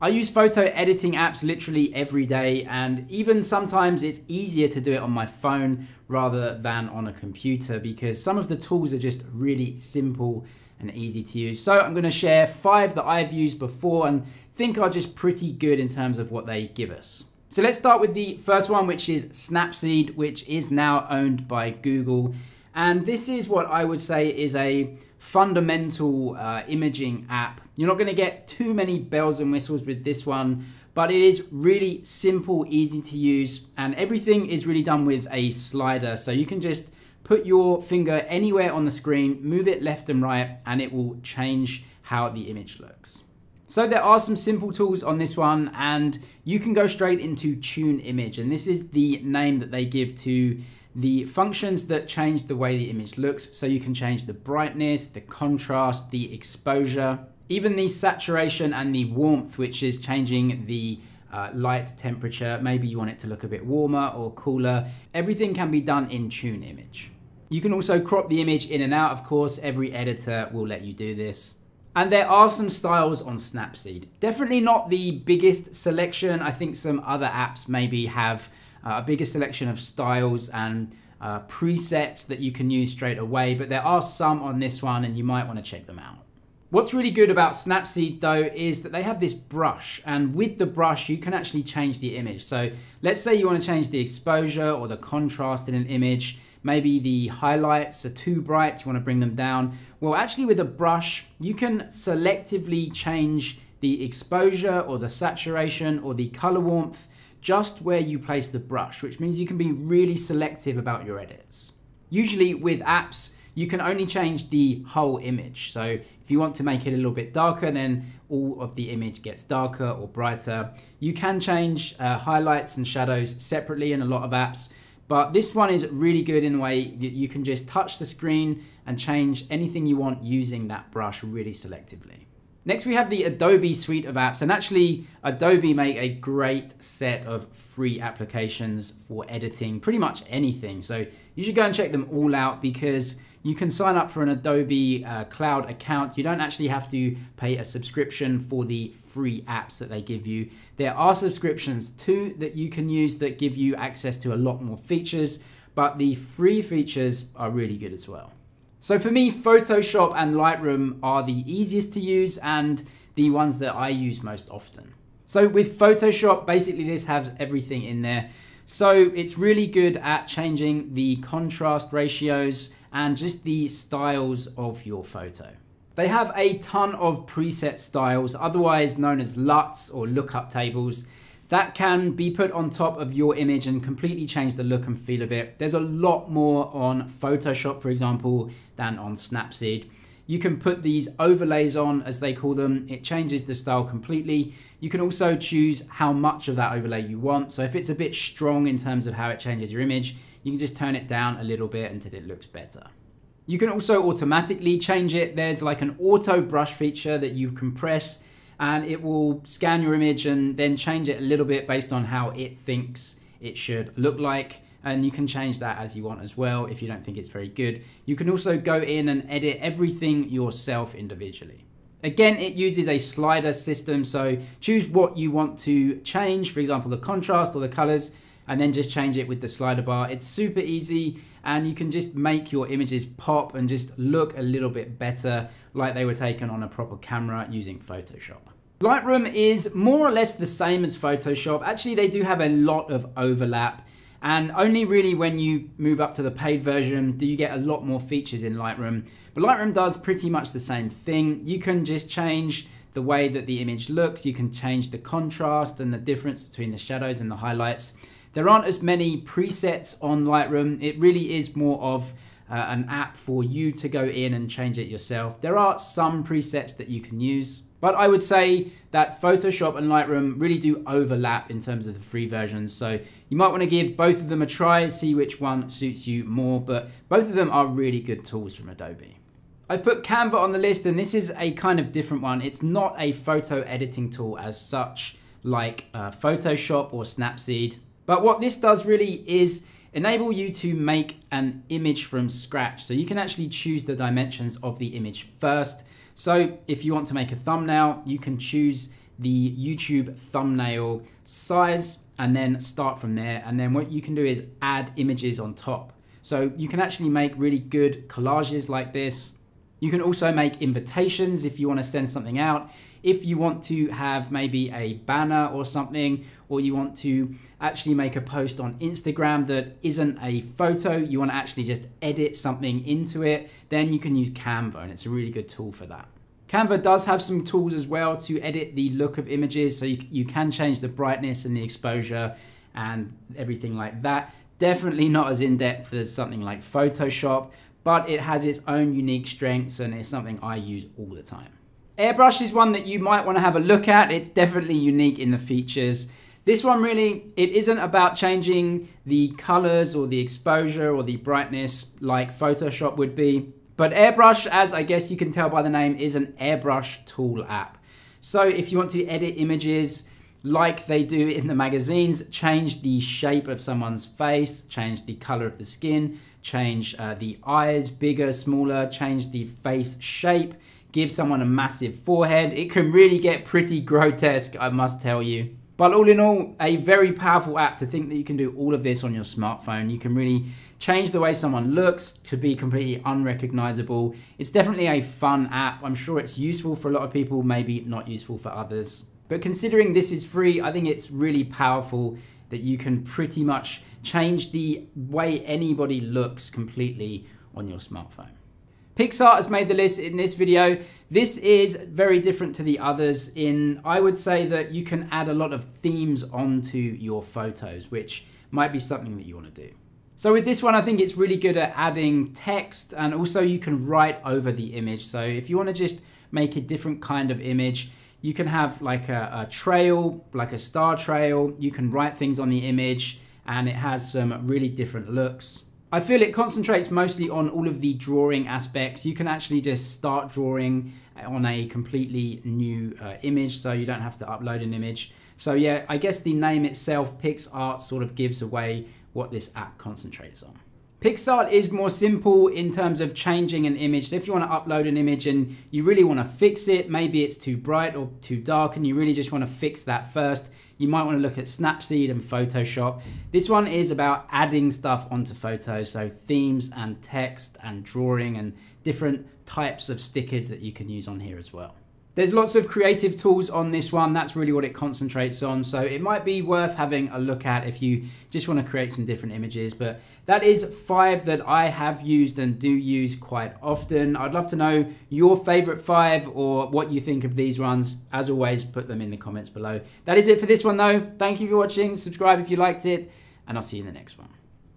I use photo editing apps literally every day, and even sometimes it's easier to do it on my phone rather than on a computer because some of the tools are just really simple and easy to use. So I'm going to share five that I've used before and think are just pretty good in terms of what they give us. So let's start with the first one, which is Snapseed, which is now owned by Google. And this is what I would say is a fundamental uh, imaging app. You're not going to get too many bells and whistles with this one, but it is really simple, easy to use, and everything is really done with a slider. So you can just put your finger anywhere on the screen, move it left and right, and it will change how the image looks. So there are some simple tools on this one and you can go straight into tune image and this is the name that they give to the functions that change the way the image looks. So you can change the brightness, the contrast, the exposure, even the saturation and the warmth, which is changing the uh, light temperature. Maybe you want it to look a bit warmer or cooler. Everything can be done in Tune Image. You can also crop the image in and out, of course. Every editor will let you do this. And there are some styles on Snapseed. Definitely not the biggest selection. I think some other apps maybe have uh, a bigger selection of styles and uh, presets that you can use straight away, but there are some on this one and you might want to check them out. What's really good about Snapseed though is that they have this brush and with the brush you can actually change the image. So let's say you want to change the exposure or the contrast in an image, maybe the highlights are too bright, you want to bring them down. Well actually with a brush you can selectively change the exposure or the saturation or the color warmth just where you place the brush, which means you can be really selective about your edits. Usually with apps, you can only change the whole image. So if you want to make it a little bit darker, then all of the image gets darker or brighter. You can change uh, highlights and shadows separately in a lot of apps, but this one is really good in the way that you can just touch the screen and change anything you want using that brush really selectively. Next, we have the Adobe suite of apps, and actually, Adobe make a great set of free applications for editing pretty much anything. So you should go and check them all out because you can sign up for an Adobe uh, Cloud account. You don't actually have to pay a subscription for the free apps that they give you. There are subscriptions too that you can use that give you access to a lot more features, but the free features are really good as well. So for me, Photoshop and Lightroom are the easiest to use and the ones that I use most often. So with Photoshop, basically this has everything in there. So it's really good at changing the contrast ratios and just the styles of your photo. They have a ton of preset styles, otherwise known as LUTs or lookup tables, that can be put on top of your image and completely change the look and feel of it. There's a lot more on Photoshop, for example, than on Snapseed. You can put these overlays on, as they call them. It changes the style completely. You can also choose how much of that overlay you want. So if it's a bit strong in terms of how it changes your image, you can just turn it down a little bit until it looks better. You can also automatically change it. There's like an auto brush feature that you can press and it will scan your image and then change it a little bit based on how it thinks it should look like and you can change that as you want as well if you don't think it's very good. You can also go in and edit everything yourself individually. Again, it uses a slider system, so choose what you want to change, for example, the contrast or the colors, and then just change it with the slider bar. It's super easy, and you can just make your images pop and just look a little bit better like they were taken on a proper camera using Photoshop. Lightroom is more or less the same as Photoshop. Actually, they do have a lot of overlap. And only really when you move up to the paid version do you get a lot more features in Lightroom. But Lightroom does pretty much the same thing. You can just change the way that the image looks. You can change the contrast and the difference between the shadows and the highlights. There aren't as many presets on Lightroom. It really is more of uh, an app for you to go in and change it yourself. There are some presets that you can use. But I would say that Photoshop and Lightroom really do overlap in terms of the free versions. So you might want to give both of them a try, and see which one suits you more. But both of them are really good tools from Adobe. I've put Canva on the list and this is a kind of different one. It's not a photo editing tool as such like uh, Photoshop or Snapseed. But what this does really is enable you to make an image from scratch. So you can actually choose the dimensions of the image first. So if you want to make a thumbnail, you can choose the YouTube thumbnail size and then start from there. And then what you can do is add images on top. So you can actually make really good collages like this. You can also make invitations if you want to send something out. If you want to have maybe a banner or something, or you want to actually make a post on Instagram that isn't a photo, you want to actually just edit something into it, then you can use Canva and it's a really good tool for that. Canva does have some tools as well to edit the look of images, so you, you can change the brightness and the exposure and everything like that. Definitely not as in-depth as something like Photoshop, but it has its own unique strengths and it's something I use all the time. Airbrush is one that you might want to have a look at. It's definitely unique in the features. This one really, it isn't about changing the colors or the exposure or the brightness like Photoshop would be. But Airbrush, as I guess you can tell by the name, is an airbrush tool app. So if you want to edit images, like they do in the magazines, change the shape of someone's face, change the color of the skin, change uh, the eyes bigger, smaller, change the face shape, give someone a massive forehead. It can really get pretty grotesque, I must tell you. But all in all, a very powerful app to think that you can do all of this on your smartphone. You can really change the way someone looks to be completely unrecognizable. It's definitely a fun app. I'm sure it's useful for a lot of people, maybe not useful for others. But considering this is free, I think it's really powerful that you can pretty much change the way anybody looks completely on your smartphone. PicsArt has made the list in this video. This is very different to the others in, I would say that you can add a lot of themes onto your photos, which might be something that you want to do. So with this one, I think it's really good at adding text and also you can write over the image. So if you want to just make a different kind of image, you can have like a, a, trail, like a star trail. You can write things on the image and it has some really different looks. I feel it concentrates mostly on all of the drawing aspects. You can actually just start drawing on a completely new uh, image so you don't have to upload an image. So yeah, I guess the name itself, PicsArt, sort of gives away what this app concentrates on. PicsArt is more simple in terms of changing an image. So if you want to upload an image and you really want to fix it, maybe it's too bright or too dark and you really just want to fix that first, you might want to look at Snapseed and Photoshop. This one is about adding stuff onto photos, so themes and text and drawing and different types of stickers that you can use on here as well. There's lots of creative tools on this one. That's really what it concentrates on. So it might be worth having a look at if you just want to create some different images. But that is five that I have used and do use quite often. I'd love to know your favorite five or what you think of these ones. As always, put them in the comments below. That is it for this one though. Thank you for watching. Subscribe if you liked it and I'll see you in the next one.